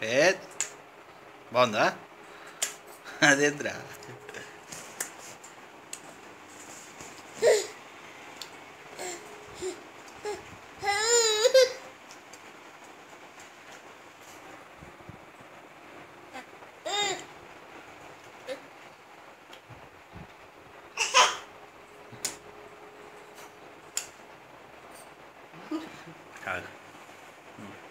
É. Bonda? Adentrar. Cara. Hum.